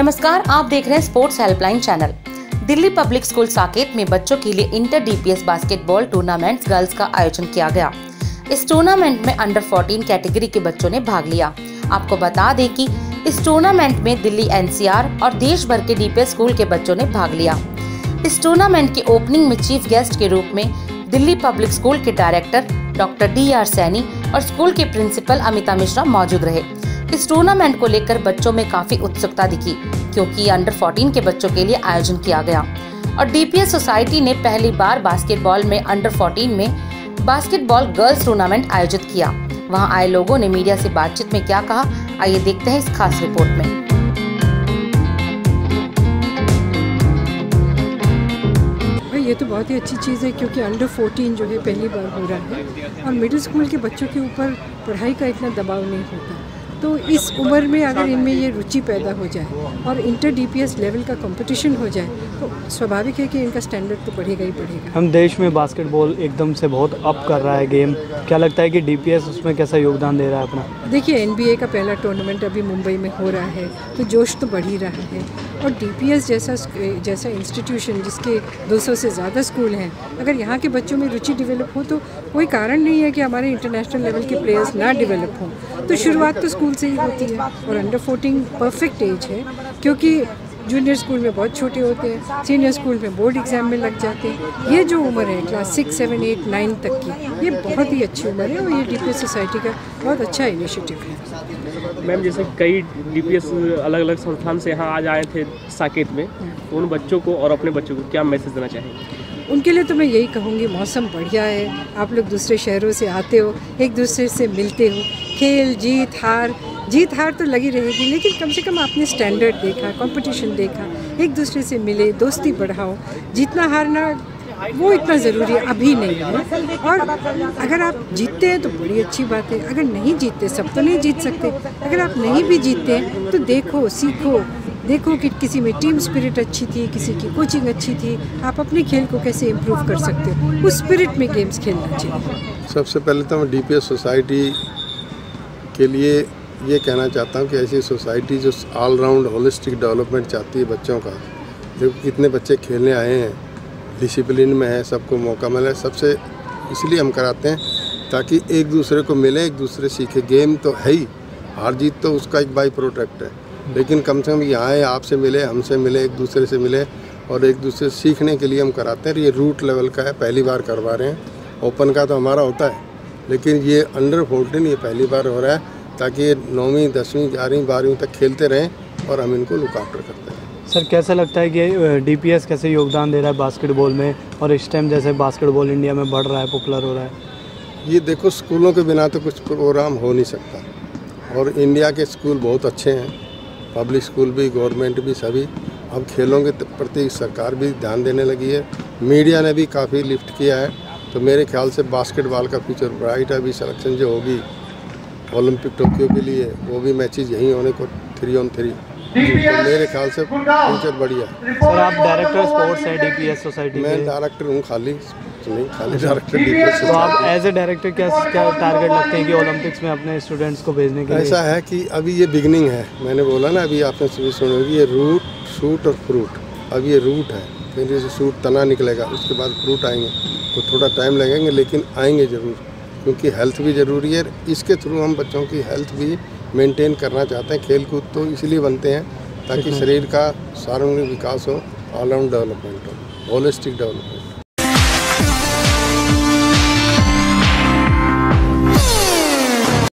नमस्कार, आप देख रहे हैं sports helpline channel Delhi public school Saket में बच्चों के लिए inter DPS basketball tournament girls का आयोजन किया गया। इस टूर्नामेंट में अंडर 14 कैटेगरी के बच्चों ने भाग लिया। आपको बता दें कि इस टूर्नामेंट में दिल्ली एनसीआर और देश भर के डीपीएस स्कूल के बच्चों ने भाग लिया। इस टूर्नामेंट के ओपनिंग में चीफ गेस्ट के रूप में दिल्ली पब्लिक स्कूल के director doctor D R Saini और स्कूल के प्रिंसिपल अमिता मिश्रा मौजूद रहे। इस टूर्नामेंट को लेकर बच्चों में काफ़ी उत्सुकता दिखी, क्योंकि अंडर 14 के बच्चों के लिए आयोजन किया गया। और डीपीएस सोसाइटी ने पहली बार बास्केटबॉल में अंडर 14 में बास्केटबॉल गर्ल्स टूर्नामेंट आयोजित किया। वहाँ आए लोगों ने मीडिया से बातचीत में क्या कहा? आइए देखते हैं इस खास रिपोर्ट में। ये तो बहुत ही अच्छी चीज़ है, क्योंकि अंडर 14 जो है, पहली बार हो रहा है। और मिडिल स्कूल के बच्चों के ऊपर पढ़ाई का इतना दबाव नहीं होता। तो इस उम्र में अगर इनमें ये रुचि पैदा हो जाए और इंटर डीपीएस लेवल का कंपटीशन हो जाए तो स्वाभाविक है कि इनका स्टैंडर्ड तो बढ़ेगा ही बढ़ेगा। हम देश में बास्केटबॉल एकदम से बहुत अप कर रहा है गेम क्या लगता है कि डीपीएस उसमें कैसा योगदान दे रहा है अपना? देखिए एनबीए का पहला टूर्नामेंट अभी मुंबई में हो रहा है तो जोश तो बढ़ ही रहा है। और डीपीएस जैसा जैसा इंस्टीट्यूशन जिसके 200 से ज़्यादा स्कूल हैं अगर यहाँ के बच्चों में रुचि डेवलप हो तो कोई कारण नहीं है कि हमारे इंटरनेशनल लेवल के प्लेयर्स ना डेवलप हों। तो शुरुआत तो स्कूल से ही होती है और अंडर फोर्टीन परफेक्ट एज है क्योंकि जूनियर स्कूल में बहुत छोटे होते हैं सीनियर स्कूल में बोर्ड एग्ज़ाम में लग जाते हैं। ये जो उम्र है class six seven eight nine तक की ये बहुत ही अच्छी उम्र है और ये डीपीएस सोसाइटी का बहुत अच्छा इनिशिएटिव है। मैम जैसे कई डीपीएस अलग अलग संस्थान से यहाँ आज आए थे साकेत में तो उन बच्चों को और अपने बच्चों को क्या मैसेज देना चाहेंगे? उनके लिए तो मैं यही कहूँगी, मौसम बढ़िया है, आप लोग दूसरे शहरों से आते हो, एक दूसरे से मिलते हो, खेल, जीत, हार जीत, हार तो लगी रहेगी, लेकिन कम से कम आपने स्टैंडर्ड देखा कंपटीशन देखा, एक दूसरे से मिले, दोस्ती बढ़ाओ, जीतना, हारना, वो इतना ज़रूरी है, अभी नहीं है। और अगर आप जीतते हैं तो बड़ी अच्छी बात है, अगर नहीं जीतते, सब तो नहीं जीत सकते, अगर आप नहीं भी जीतते हैं तो देखो, सीखो देखो कि किसी में टीम स्पिरिट अच्छी थी, किसी की कोचिंग अच्छी थी, आप अपने खेल को कैसे इम्प्रूव कर सकते हो? उस स्पिरिट में गेम्स खेलना चाहिए। सबसे पहले तो मैं डी सोसाइटी के लिए ये कहना चाहता हूँ कि ऐसी सोसाइटी जो ऑलराउंड होलिस्टिक डेवलपमेंट चाहती है बच्चों का देखो कितने बच्चे खेलने आए हैं डिसिप्लिन में है, सबको मौका मिले सबसे इसलिए हम कराते हैं ताकि एक दूसरे को मिले, एक दूसरे सीखे। गेम तो है ही, हार जीत तो उसका एक बाई प्रोडक्ट है। लेकिन कम से कम यहाँ आपसे मिले हमसे मिले एक दूसरे से मिले और एक दूसरे से सीखने के लिए हम कराते हैं। ये रूट लेवल का है पहली बार करवा रहे हैं। ओपन का तो हमारा होता है लेकिन ये अंडर फोर्टीन ये पहली बार हो रहा है ताकि ये नौवीं दसवीं ग्यारहवीं बारहवीं तक खेलते रहें और हम इनको लुक आफ्टर करते हैं सर कैसा लगता है कि डीपीएस कैसे योगदान दे रहा है बास्केटबॉल में? और इस टाइम जैसे बास्केटबॉल इंडिया में बढ़ रहा है पॉपुलर हो रहा है। ये देखो स्कूलों के बिना तो कुछ प्रोग्राम हो नहीं सकता। और इंडिया के स्कूल बहुत अच्छे हैं। पब्लिक स्कूल भी गवर्नमेंट भी सभी। अब खेलों के प्रति सरकार भी ध्यान देने लगी है। मीडिया ने भी काफ़ी लिफ्ट किया है। तो मेरे ख्याल से बास्केटबॉल का फ्यूचर ब्राइट है अभी सिलेक्शन जो होगी ओलंपिक टोक्यो के लिए वो भी मैचेज यहीं होने को थ्री ऑन थ्री तो मेरे ख्याल से फ्यूचर बढ़िया सर आप डायरेक्टर स्पोर्ट्स है डीपीएस सोसाइटी मैं डायरेक्टर हूँ खाली। नहीं खाली डायरेक्टर तो आप एज ए डायरेक्टर क्या क्या टारगेट रखते हैं कि ओलंपिक्स में अपने स्टूडेंट्स को भेजने के लिए? ऐसा है कि अभी ये बिगनिंग है। मैंने बोला ना अभी आपने सुनी सुनोगी ये रूट शूट और फ्रूट अब ये रूट है। फिर ये शूट तना निकलेगा उसके बाद फ्रूट आएँगे। तो थोड़ा टाइम लगेंगे लेकिन आएँगे ज़रूर। क्योंकि हेल्थ भी ज़रूरी है। इसके थ्रू हम बच्चों की हेल्थ भी मेंटेन करना चाहते हैं। खेल कूद तो इसलिए बनते हैं ताकि शरीर का सार्वजनिक विकास हो ऑलराउंड डेवलपमेंट हो होलिस्टिक डेवलपमेंट